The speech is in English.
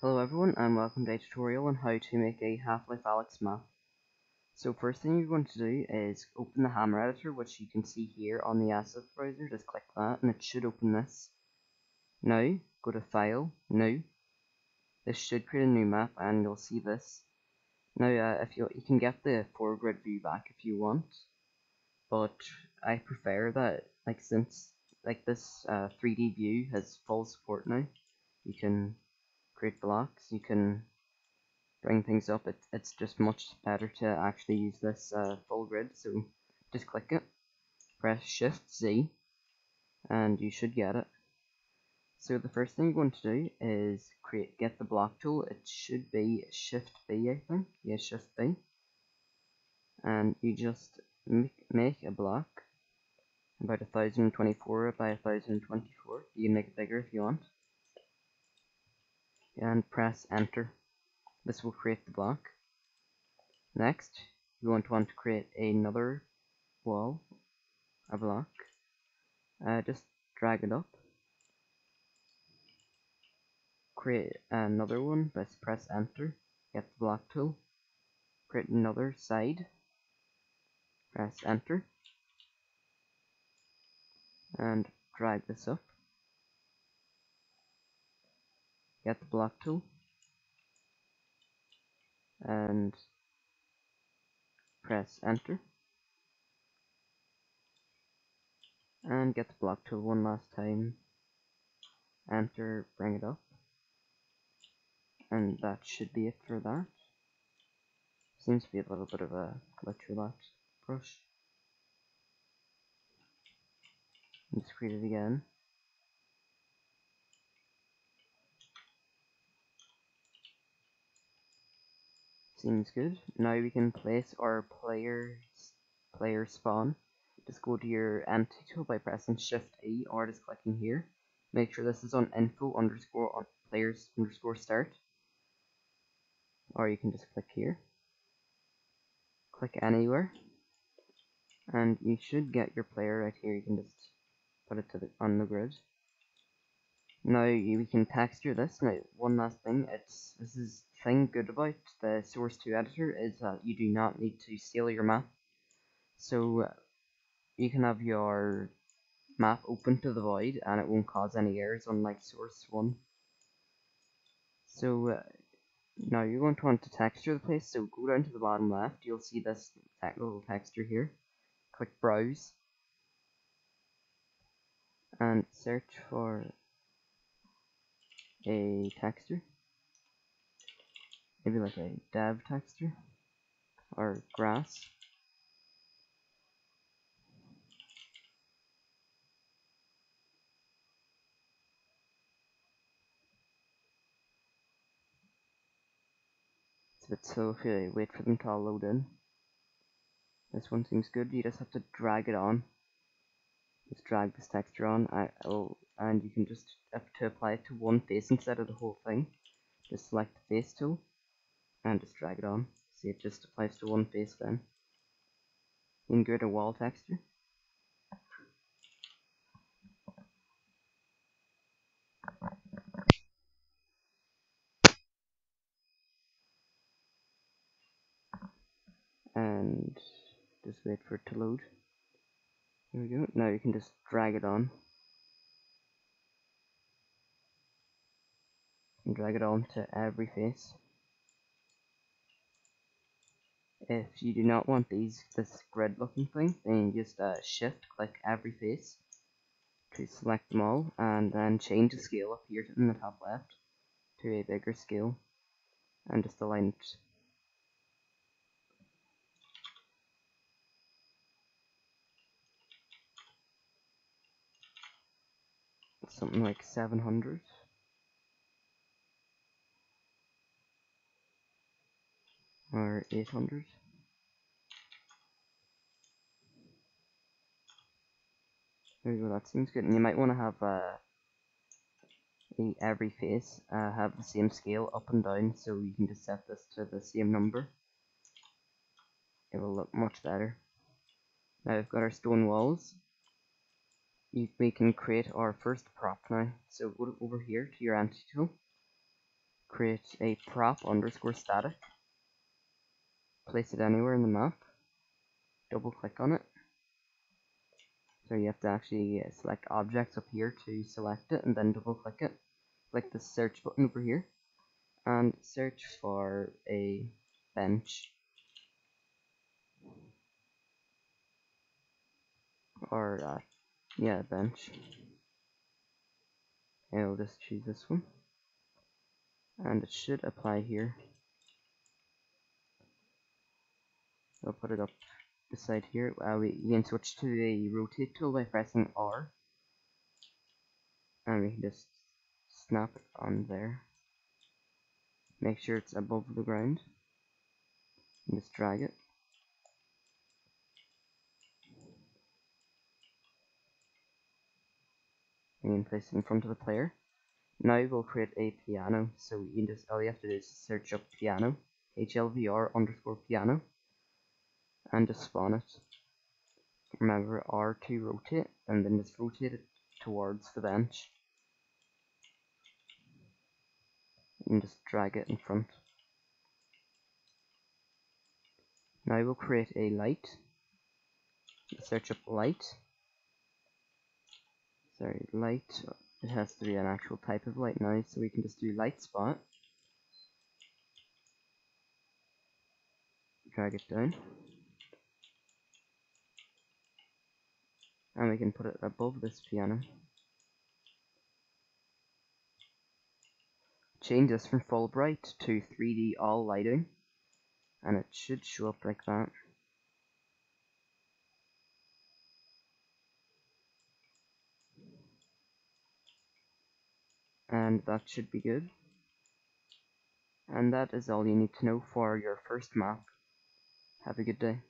Hello everyone and welcome to a tutorial on how to make a Half-Life Alyx map. So first thing you're going to do is open the hammer editor which you can see here on the asset browser, just click that and it should open this. Now go to file, new, this should create a new map and you'll see this. Now uh, if you, you can get the foregrid view back if you want, but I prefer that like since like this uh, 3D view has full support now, you can create blocks, you can bring things up. It, it's just much better to actually use this uh, full grid. So just click it, press Shift Z, and you should get it. So the first thing you're going to do is create get the block tool. It should be Shift B, I think. Yeah, Shift B. And you just make, make a block about 1024 by 1024. You can make it bigger if you want and press enter. This will create the block. Next, you want to want to create another wall, a block. Uh, just drag it up. Create another one, let's press enter, get the block tool. Create another side, press enter, and drag this up. Get the block tool and press enter. And get the block tool one last time. Enter bring it up. And that should be it for that. Seems to be a little bit of a glitch with that brush. Let's create it again Seems good. Now we can place our players player spawn. Just go to your entity tool by pressing Shift E or just clicking here. Make sure this is on info underscore on players underscore start. Or you can just click here. Click anywhere. And you should get your player right here. You can just put it to the on the grid. Now we can texture this. Now one last thing, it's this is thing good about the Source 2 editor is that you do not need to scale your map. So you can have your map open to the void and it won't cause any errors unlike Source 1. So uh, now you're going to want to texture the place, so go down to the bottom left, you'll see this little texture here. Click Browse and search for a texture maybe like a dev texture or grass. It's a bit slow if you wait for them to all load in. This one seems good, you just have to drag it on. Just drag this texture on, I, oh, and you can just to apply it to one face instead of the whole thing. Just select the face tool and just drag it on. See, it just applies to one face then. Ingrid a wall texture. And just wait for it to load. Here we go. Now you can just drag it on. And drag it on to every face if you do not want these this grid looking thing then just uh, shift click every face to select them all and then change the scale up here in the top left to a bigger scale and just align it something like 700 or 800 there you go that seems good. And you might want to have uh, every face uh, have the same scale up and down so you can just set this to the same number. It will look much better. Now we've got our stone walls we can create our first prop now so go over here to your entity tool create a prop underscore static, place it anywhere in the map, double click on it. So you have to actually uh, select objects up here to select it and then double click it. Click the search button over here and search for a bench or uh, yeah bench. And I'll just choose this one. And it should apply here. I'll put it up beside here. Uh, we can switch to the rotate tool by pressing R. And we can just snap it on there. Make sure it's above the ground. And just drag it and place in front of the player now we'll create a piano so you can just all you have to do is search up piano hlvr underscore piano and just spawn it remember R to rotate and then just rotate it towards the bench and just drag it in front. Now we'll create a light. Search up light. Sorry, light. It has to be an actual type of light now, so we can just do light spot. Drag it down. And we can put it above this piano. change this from full bright to 3D all lighting and it should show up like that. And that should be good. And that is all you need to know for your first map. Have a good day.